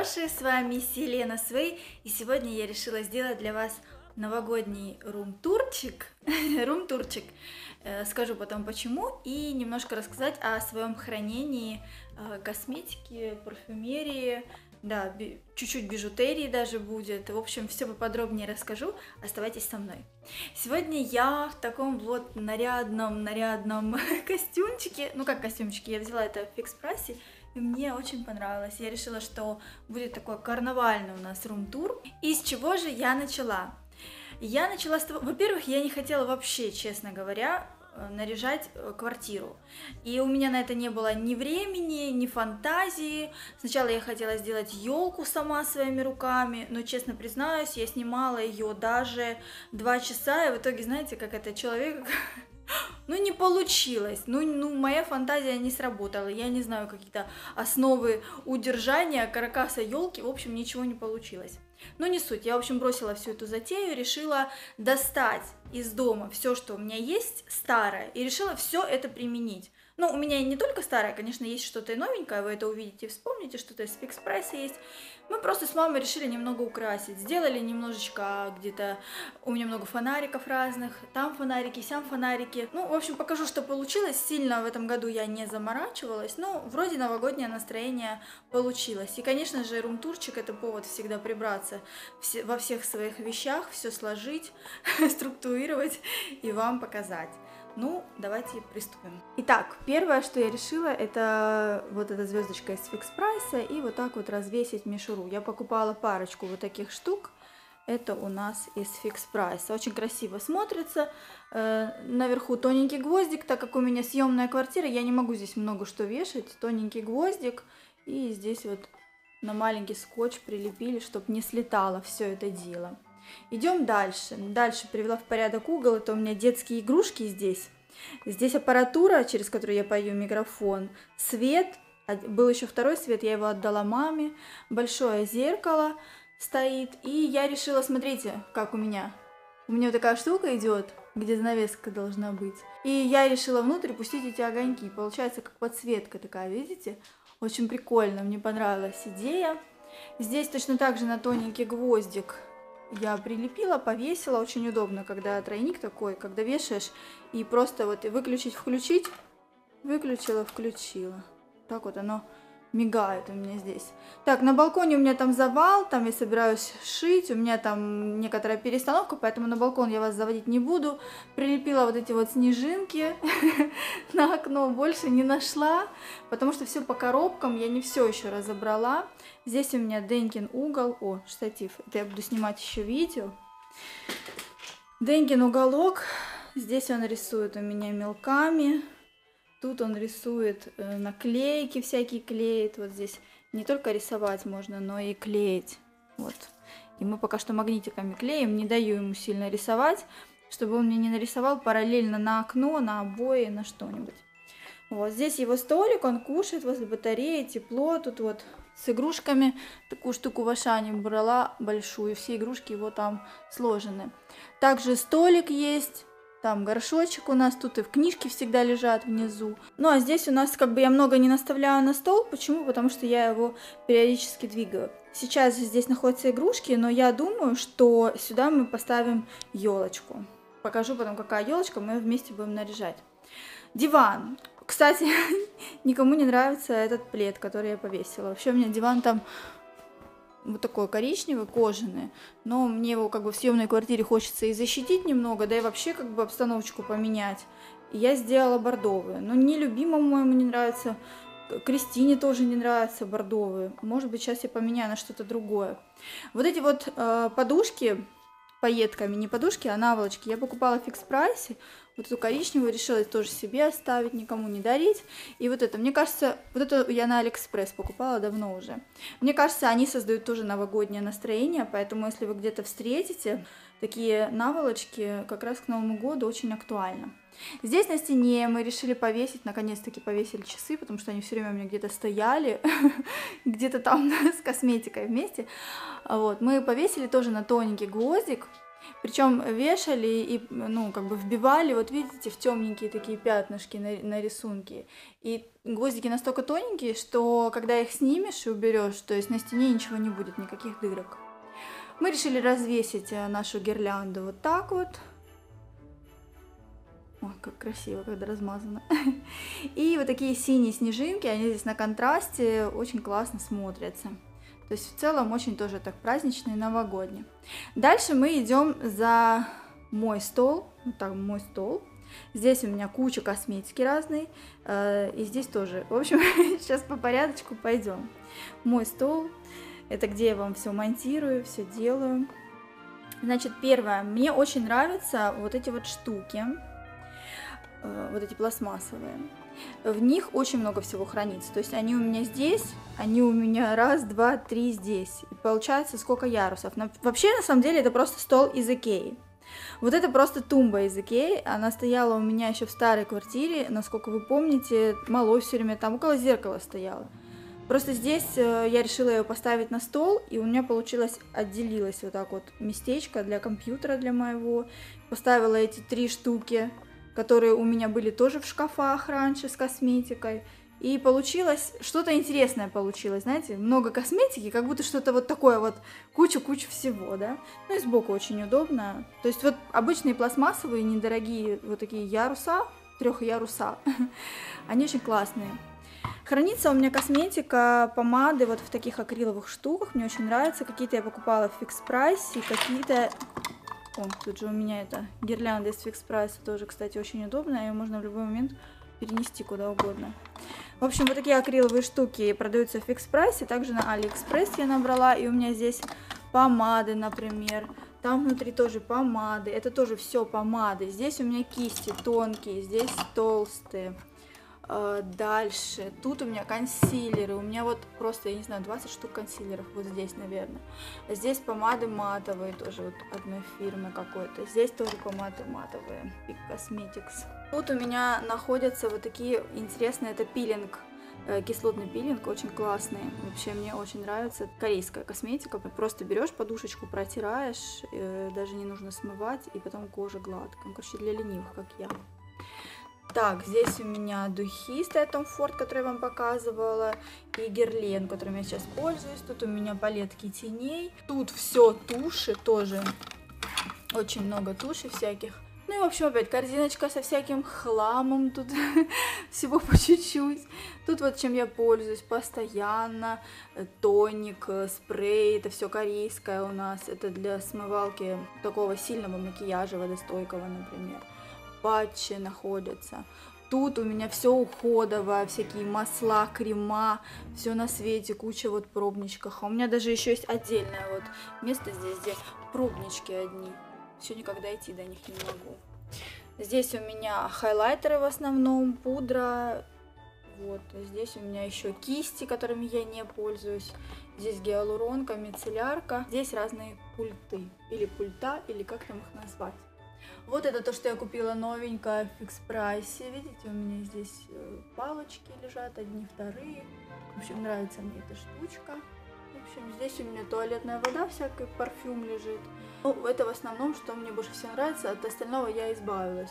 хорошие, с вами Селена Свей, и сегодня я решила сделать для вас новогодний рум-турчик, рум-турчик, э, скажу потом почему, и немножко рассказать о своем хранении э, косметики, парфюмерии, да, чуть-чуть бижутерии даже будет. В общем, все поподробнее расскажу. Оставайтесь со мной. Сегодня я в таком вот нарядном, нарядном костюмчике. Ну как костюмчике, я взяла это в фикс прайсе. И мне очень понравилось. Я решила, что будет такой карнавальный у нас рум-тур. И с чего же я начала? Я начала с того... Во-первых, я не хотела вообще, честно говоря, Э, наряжать э, квартиру. И у меня на это не было ни времени, ни фантазии. Сначала я хотела сделать елку сама своими руками, но, честно признаюсь, я снимала ее даже два часа, и в итоге, знаете, как это человек ну, не получилось. Ну, ну, моя фантазия не сработала. Я не знаю какие-то основы удержания каракаса елки. В общем, ничего не получилось. Но не суть. Я, в общем, бросила всю эту затею, решила достать из дома все, что у меня есть, старое, и решила все это применить. Ну, у меня не только старое, конечно, есть что-то и новенькое, вы это увидите и вспомните, что-то из фикс прайса есть. Мы просто с мамой решили немного украсить. Сделали немножечко где-то... У меня много фонариков разных. Там фонарики, сям фонарики. Ну, в общем, покажу, что получилось. Сильно в этом году я не заморачивалась. Но вроде новогоднее настроение получилось. И, конечно же, румтурчик это повод всегда прибраться во всех своих вещах, все сложить, структурировать и вам показать. Ну, давайте приступим. Итак, первое, что я решила, это вот эта звездочка из фикс прайса и вот так вот развесить мишуру. Я покупала парочку вот таких штук. Это у нас из фикс прайса. Очень красиво смотрится. Э, наверху тоненький гвоздик, так как у меня съемная квартира, я не могу здесь много что вешать. Тоненький гвоздик. И здесь вот на маленький скотч прилепили, чтобы не слетало все это дело. Идем дальше. Дальше привела в порядок угол. Это у меня детские игрушки здесь. Здесь аппаратура, через которую я пою микрофон. Свет. Был еще второй свет, я его отдала маме. Большое зеркало стоит. И я решила, смотрите, как у меня. У меня вот такая штука идет, где занавеска должна быть. И я решила внутрь пустить эти огоньки. Получается как подсветка такая, видите? Очень прикольно, мне понравилась идея. Здесь точно так же на тоненький гвоздик я прилепила, повесила. Очень удобно, когда тройник такой, когда вешаешь и просто вот выключить, включить, выключила, включила. Так вот оно мигает у меня здесь. Так, на балконе у меня там завал, там я собираюсь шить, у меня там некоторая перестановка, поэтому на балкон я вас заводить не буду. Прилепила вот эти вот снежинки на окно, больше не нашла, потому что все по коробкам, я не все еще разобрала. Здесь у меня Денкин угол, о, штатив, это я буду снимать еще видео. Денкин уголок, здесь он рисует у меня мелками. Тут он рисует э, наклейки всякие, клеит. Вот здесь не только рисовать можно, но и клеить. Вот. И мы пока что магнитиками клеим, не даю ему сильно рисовать, чтобы он мне не нарисовал параллельно на окно, на обои, на что-нибудь. Вот здесь его столик, он кушает возле батареи, тепло, тут вот с игрушками. Такую штуку в Ашане брала большую, все игрушки его там сложены. Также столик есть, там горшочек у нас, тут и в книжке всегда лежат внизу. Ну а здесь у нас как бы я много не наставляю на стол. Почему? Потому что я его периодически двигаю. Сейчас здесь находятся игрушки, но я думаю, что сюда мы поставим елочку. Покажу потом, какая елочка, мы вместе будем наряжать. Диван. Кстати, никому не нравится этот плед, который я повесила. Вообще у меня диван там вот такой коричневый, кожаный, но мне его как бы в съемной квартире хочется и защитить немного, да и вообще как бы обстановочку поменять. И я сделала бордовые, но не любимому моему не нравится, Кристине тоже не нравятся бордовые. Может быть, сейчас я поменяю на что-то другое. Вот эти вот э, подушки пайетками, не подушки, а наволочки, я покупала в Fix Price е. Вот эту коричневую решила тоже себе оставить, никому не дарить. И вот это, мне кажется, вот это я на Алиэкспресс покупала давно уже. Мне кажется, они создают тоже новогоднее настроение, поэтому если вы где-то встретите такие наволочки, как раз к Новому году очень актуально. Здесь на стене мы решили повесить, наконец-таки повесили часы, потому что они все время у меня где-то стояли, где-то там с косметикой вместе. Вот, мы повесили тоже на тоненький гвоздик, Причем вешали и, ну, как бы вбивали, вот видите, в темненькие такие пятнышки на, на рисунке. И гвоздики настолько тоненькие, что когда их снимешь и уберешь, то есть на стене ничего не будет, никаких дырок. Мы решили развесить э, нашу гирлянду вот так вот. Ой, как красиво, когда размазано. И вот такие синие снежинки, они здесь на контрасте очень классно смотрятся. То есть в целом очень тоже так празднично и новогодне. Дальше мы идем за мой стол. Вот так, мой стол. Здесь у меня куча косметики разной. Э, и здесь тоже. В общем, сейчас по порядочку пойдем. Мой стол. Это где я вам все монтирую, все делаю. Значит, первое. Мне очень нравятся вот эти вот штуки. Э, вот эти пластмассовые в них очень много всего хранится. То есть они у меня здесь, они у меня раз, два, три здесь. И получается сколько ярусов. Но вообще, на самом деле, это просто стол из Икеи. Вот это просто тумба из Икеи. Она стояла у меня еще в старой квартире. Насколько вы помните, малой все время там около зеркала стояла. Просто здесь э, я решила ее поставить на стол, и у меня получилось, отделилось вот так вот местечко для компьютера для моего. Поставила эти три штуки которые у меня были тоже в шкафах раньше с косметикой. И получилось, что-то интересное получилось, знаете, много косметики, как будто что-то вот такое вот, куча-куча всего, да. Ну и сбоку очень удобно. То есть вот обычные пластмассовые, недорогие вот такие яруса, трех яруса, они очень классные. Хранится у меня косметика, помады вот в таких акриловых штуках, мне очень нравится. Какие-то я покупала в Fix Price е, какие-то о, тут же у меня это гирлянда из Fix Price а тоже, кстати, очень удобно. Ее можно в любой момент перенести куда угодно. В общем, вот такие акриловые штуки продаются в Fix Price е. Также на Алиэкспресс я набрала. И у меня здесь помады, например. Там внутри тоже помады. Это тоже все помады. Здесь у меня кисти тонкие, здесь толстые. А, дальше, тут у меня консилеры, у меня вот просто, я не знаю, 20 штук консилеров вот здесь, наверное. Здесь помады матовые тоже вот одной фирмы какой-то. Здесь тоже помады матовые, Peak Cosmetics. Тут у меня находятся вот такие интересные, это пилинг, э, кислотный пилинг, очень классный. Вообще мне очень нравится. Корейская косметика. Просто берешь подушечку, протираешь, э, даже не нужно смывать, и потом кожа гладкая. Ну, короче, для ленивых, как я. Так, здесь у меня духи стоят Tom Ford, которые я вам показывала, и Герлен, которым я сейчас пользуюсь. Тут у меня палетки теней. Тут все туши тоже. Очень много туши всяких. Ну и, в общем, опять корзиночка со всяким хламом, тут всего по чуть-чуть. Тут вот чем я пользуюсь постоянно, тоник, спрей, это все корейское у нас, это для смывалки такого сильного макияжа водостойкого, например патчи находятся. Тут у меня все уходовое, всякие масла, крема, все на свете, куча вот пробничков. А у меня даже еще есть отдельное вот место здесь, где пробнички одни. Все никак дойти до них не могу. Здесь у меня хайлайтеры в основном, пудра. Вот, здесь у меня еще кисти, которыми я не пользуюсь. Здесь гиалуронка, мицеллярка. Здесь разные пульты. Или пульта, или как там их назвать. Вот это то, что я купила новенькое в фикс прайсе. Видите, у меня здесь э, палочки лежат, одни, вторые. В общем, нравится мне эта штучка. В общем, здесь у меня туалетная вода, всякий парфюм лежит. Ну, это в основном, что мне больше всего нравится. От остального я избавилась.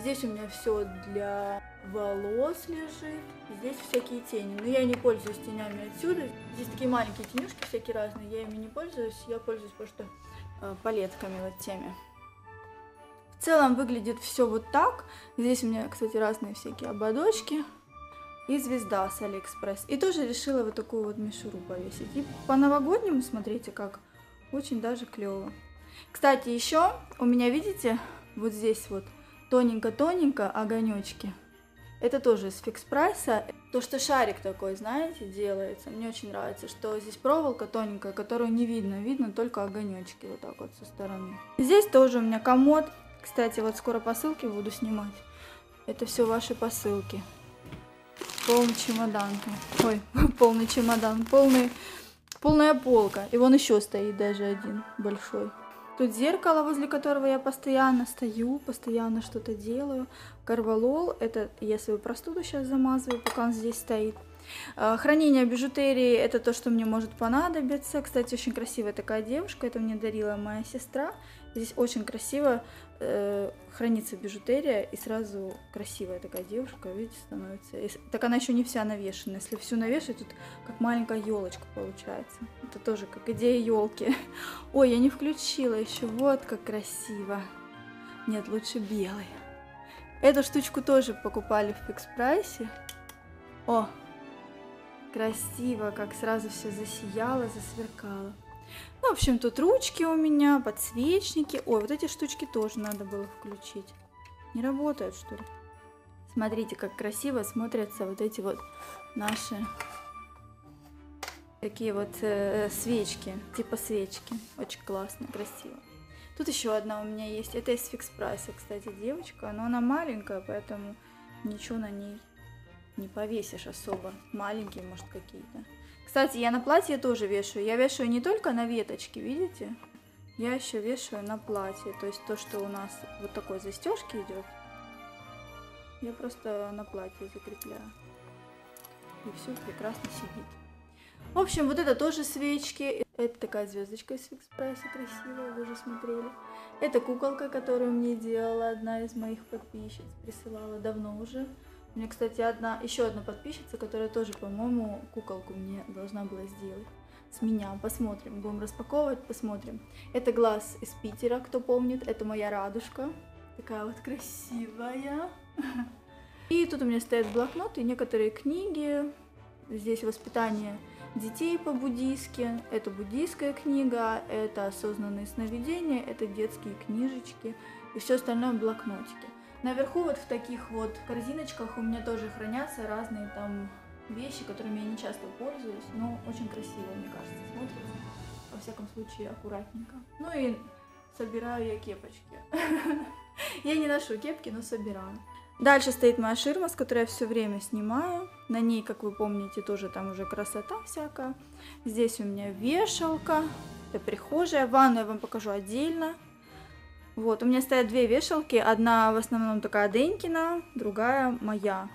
Здесь у меня все для волос лежит. Здесь всякие тени. Но я не пользуюсь тенями отсюда. Здесь такие маленькие тенюшки всякие разные. Я ими не пользуюсь. Я пользуюсь просто э, палетками вот теми. В целом выглядит все вот так. Здесь у меня, кстати, разные всякие ободочки. И звезда с Алиэкспресс. И тоже решила вот такую вот мишуру повесить. И по-новогоднему, смотрите, как очень даже клево. Кстати, еще у меня, видите, вот здесь вот тоненько-тоненько огонечки. Это тоже из фикс прайса. То, что шарик такой, знаете, делается. Мне очень нравится, что здесь проволока тоненькая, которую не видно. Видно только огонечки вот так вот со стороны. Здесь тоже у меня комод кстати, вот скоро посылки буду снимать. Это все ваши посылки. Полный чемодан. Ой, полный чемодан. Полный, полная полка. И вон еще стоит даже один большой. Тут зеркало, возле которого я постоянно стою, постоянно что-то делаю. Карвалол, это я свою простуду сейчас замазываю, пока он здесь стоит. А, хранение бижутерии это то, что мне может понадобиться. Кстати, очень красивая такая девушка, это мне дарила моя сестра. Здесь очень красиво э, хранится бижутерия, и сразу красивая такая девушка, видите, становится. И, так она еще не вся навешена. Если всю навешать, тут как маленькая елочка получается. Это тоже как идея елки. Ой, я не включила еще. Вот как красиво. Нет, лучше белый. Эту штучку тоже покупали в фикс прайсе. О, красиво, как сразу все засияло, засверкало. Ну, в общем, тут ручки у меня, подсвечники. Ой, вот эти штучки тоже надо было включить. Не работают, что ли? Смотрите, как красиво смотрятся вот эти вот наши такие вот э, свечки, типа свечки. Очень классно, красиво. Тут еще одна у меня есть. Это из фикс прайса, кстати, девочка. Но она маленькая, поэтому ничего на ней не повесишь особо. Маленькие, может, какие-то. Кстати, я на платье тоже вешаю. Я вешаю не только на веточки, видите? Я еще вешаю на платье. То есть то, что у нас вот такой застежки идет, я просто на платье закрепляю. И все прекрасно сидит. В общем, вот это тоже свечки. Это такая звездочка из Фикс красивая, вы уже смотрели. Это куколка, которую мне делала одна из моих подписчиц, присылала давно уже. У меня, кстати, одна, еще одна подписчица, которая тоже, по-моему, куколку мне должна была сделать. С меня. Посмотрим. Будем распаковывать, посмотрим. Это глаз из Питера, кто помнит. Это моя радужка. Такая вот красивая. И тут у меня стоят блокноты некоторые книги. Здесь воспитание детей по-буддийски. Это буддийская книга, это осознанные сновидения, это детские книжечки и все остальное блокнотики. Наверху вот в таких вот корзиночках у меня тоже хранятся разные там вещи, которыми я не часто пользуюсь, но очень красиво, мне кажется, смотрится. Во всяком случае, аккуратненько. Ну и собираю я кепочки. Я не ношу кепки, но собираю. Дальше стоит моя ширма, с которой я все время снимаю. На ней, как вы помните, тоже там уже красота всякая. Здесь у меня вешалка, это прихожая. Ванну я вам покажу отдельно. Вот, у меня стоят две вешалки. Одна в основном такая Денькина, другая моя.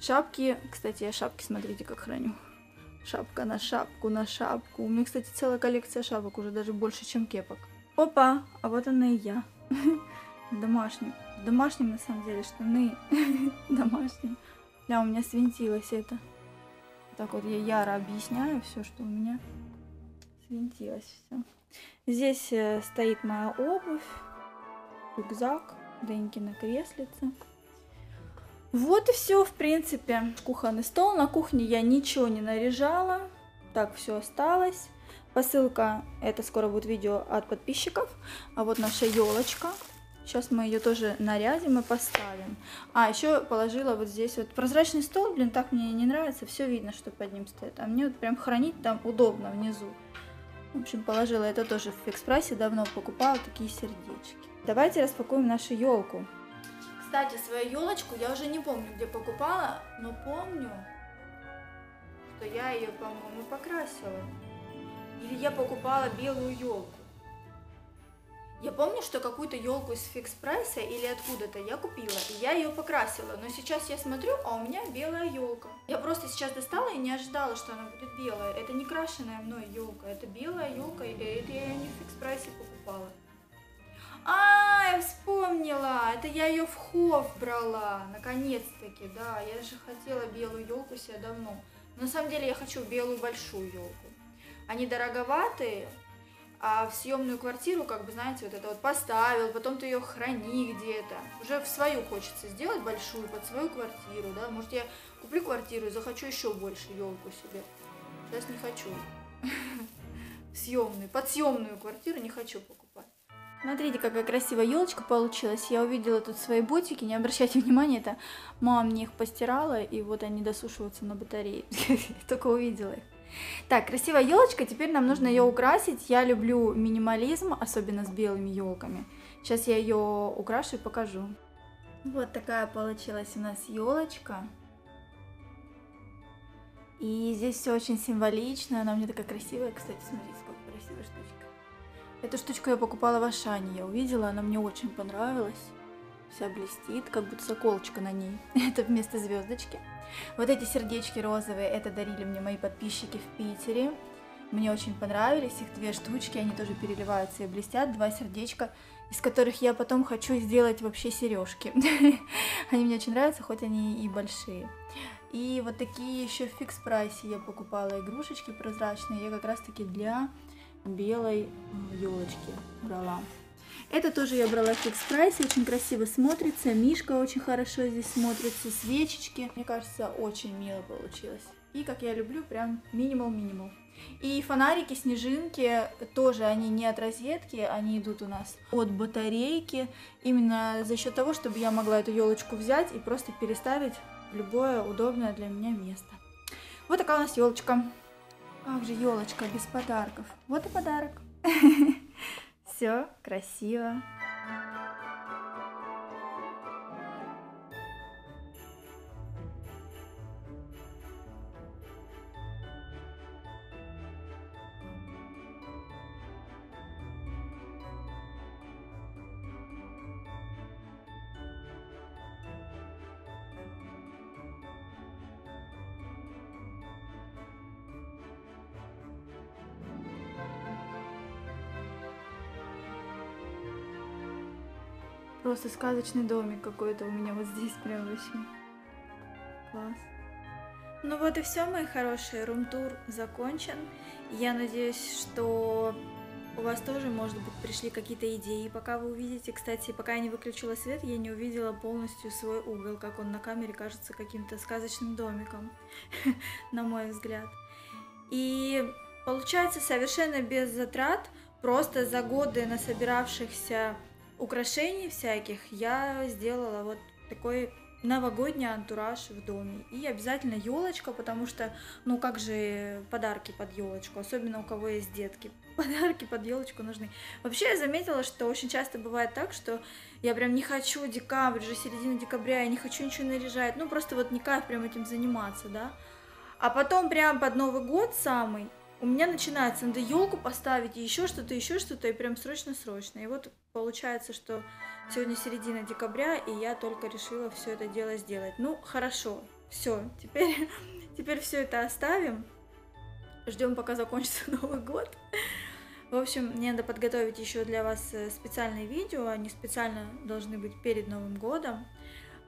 Шапки, кстати, я шапки, смотрите, как храню. Шапка на шапку, на шапку. У меня, кстати, целая коллекция шапок, уже даже больше, чем кепок. Опа, а вот она и я. Домашним. Домашним, на самом деле, штаны. Домашним. Да, у меня свинтилось это. Так вот я яро объясняю все, что у меня свинтилось все. Здесь э, стоит моя обувь рюкзак, Денькина креслица. Вот и все, в принципе. Кухонный стол. На кухне я ничего не наряжала. Так все осталось. Посылка, это скоро будет видео от подписчиков. А вот наша елочка. Сейчас мы ее тоже нарядим и поставим. А, еще положила вот здесь вот прозрачный стол. Блин, так мне не нравится. Все видно, что под ним стоит. А мне вот прям хранить там удобно внизу. В общем, положила это тоже в экспрессе. Давно покупала такие сердечки. Давайте распакуем нашу елку. Кстати, свою елочку я уже не помню, где покупала, но помню, что я ее, по-моему, покрасила. Или я покупала белую елку. Я помню, что какую-то елку из фикс прайса или откуда-то я купила, и я ее покрасила. Но сейчас я смотрю, а у меня белая елка. Я просто сейчас достала и не ожидала, что она будет белая. Это не крашеная мной елка, это белая елка, и это я не в фикс прайсе покупала. А, я вспомнила, это я ее в хов брала, наконец-таки, да, я же хотела белую елку себе давно. Но на самом деле я хочу белую большую елку. Они дороговатые, а в съемную квартиру, как бы, знаете, вот это вот поставил, потом ты ее храни где-то. Уже в свою хочется сделать большую, под свою квартиру, да. Может, я куплю квартиру и захочу еще больше елку себе. Сейчас не хочу. Съемную, под съемную квартиру не хочу покупать. Смотрите, какая красивая елочка получилась. Я увидела тут свои ботики, не обращайте внимания, это мама мне их постирала, и вот они досушиваются на батарее. Только увидела их. Так, красивая елочка, теперь нам нужно ее украсить. Я люблю минимализм, особенно с белыми елками. Сейчас я ее украшу и покажу. Вот такая получилась у нас елочка. И здесь все очень символично, она меня такая красивая. Кстати, смотрите, сколько красивая штучка. Эту штучку я покупала в Ашане, я увидела, она мне очень понравилась. Вся блестит, как будто заколочка на ней. это вместо звездочки. Вот эти сердечки розовые, это дарили мне мои подписчики в Питере. Мне очень понравились их две штучки, они тоже переливаются и блестят. Два сердечка из которых я потом хочу сделать вообще сережки. они мне очень нравятся, хоть они и большие. И вот такие еще в фикс прайсе я покупала игрушечки прозрачные. Я как раз таки для белой елочки брала. Это тоже я брала в фикс прайсе, очень красиво смотрится. Мишка очень хорошо здесь смотрится, свечечки. Мне кажется, очень мило получилось. И, как я люблю, прям минимал-минимал. И фонарики, снежинки, тоже они не от розетки, они идут у нас от батарейки. Именно за счет того, чтобы я могла эту елочку взять и просто переставить в любое удобное для меня место. Вот такая у нас елочка. Как же елочка без подарков. Вот и подарок. Все красиво. Просто сказочный домик какой-то у меня вот здесь прям вообще. Класс. Ну вот и все, мои хорошие, рум-тур закончен. Я надеюсь, что у вас тоже, может быть, пришли какие-то идеи, пока вы увидите. Кстати, пока я не выключила свет, я не увидела полностью свой угол, как он на камере кажется каким-то сказочным домиком, на мой взгляд. И получается совершенно без затрат, просто за годы насобиравшихся украшений всяких я сделала вот такой новогодний антураж в доме. И обязательно елочка, потому что, ну как же подарки под елочку, особенно у кого есть детки. Подарки под елочку нужны. Вообще я заметила, что очень часто бывает так, что я прям не хочу декабрь, уже середина декабря, я не хочу ничего наряжать, ну просто вот не кайф прям этим заниматься, да. А потом прям под Новый год самый у меня начинается, надо елку поставить, еще что-то, еще что-то, и прям срочно-срочно. И вот получается, что сегодня середина декабря, и я только решила все это дело сделать. Ну, хорошо, все, теперь, теперь все это оставим. Ждем, пока закончится Новый год. В общем, мне надо подготовить еще для вас э, специальные видео, они специально должны быть перед Новым годом.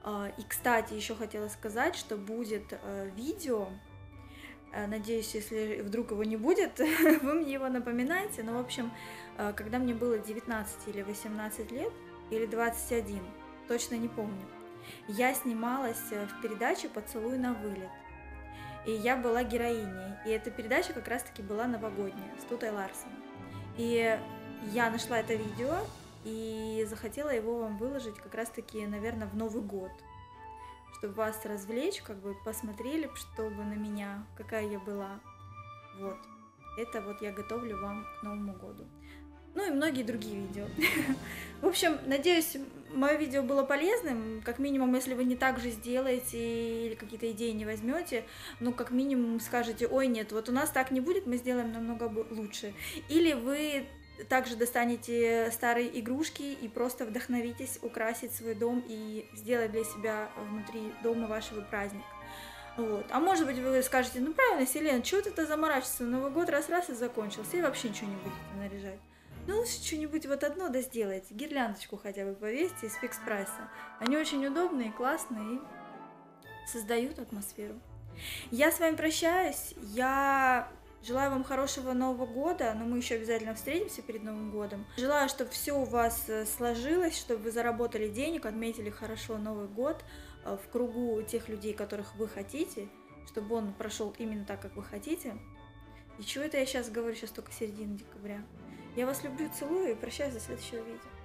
А, и, кстати, еще хотела сказать, что будет э, видео, надеюсь, если вдруг его не будет, вы мне его напоминаете. Но, в общем, э, когда мне было 19 или 18 лет, или 21, точно не помню, я снималась э, в передаче «Поцелуй на вылет». И я была героиней. И эта передача как раз-таки была новогодняя, с Тутой Ларсон. И я нашла это видео и захотела его вам выложить как раз-таки, наверное, в Новый год чтобы вас развлечь, как бы посмотрели, чтобы на меня, какая я была. Вот. Это вот я готовлю вам к Новому году. Ну и многие другие видео. В общем, надеюсь, мое видео было полезным. Как минимум, если вы не так же сделаете или какие-то идеи не возьмете, ну, как минимум скажете, ой, нет, вот у нас так не будет, мы сделаем намного лучше. Или вы также достанете старые игрушки и просто вдохновитесь украсить свой дом и сделать для себя внутри дома вашего праздник. Вот. А может быть вы скажете, ну правильно, Селена, чего ты это заморачиваться? Новый год раз-раз и закончился, и вообще ничего не будете наряжать. Ну лучше что-нибудь вот одно да сделайте, гирляндочку хотя бы повесьте из фикс прайса. Они очень удобные, классные и создают атмосферу. Я с вами прощаюсь, я Желаю вам хорошего Нового года, но мы еще обязательно встретимся перед Новым годом. Желаю, чтобы все у вас э, сложилось, чтобы вы заработали денег, отметили хорошо Новый год э, в кругу тех людей, которых вы хотите, чтобы он прошел именно так, как вы хотите. И чего это я сейчас говорю, сейчас только середина декабря. Я вас люблю, целую и прощаюсь до следующего видео.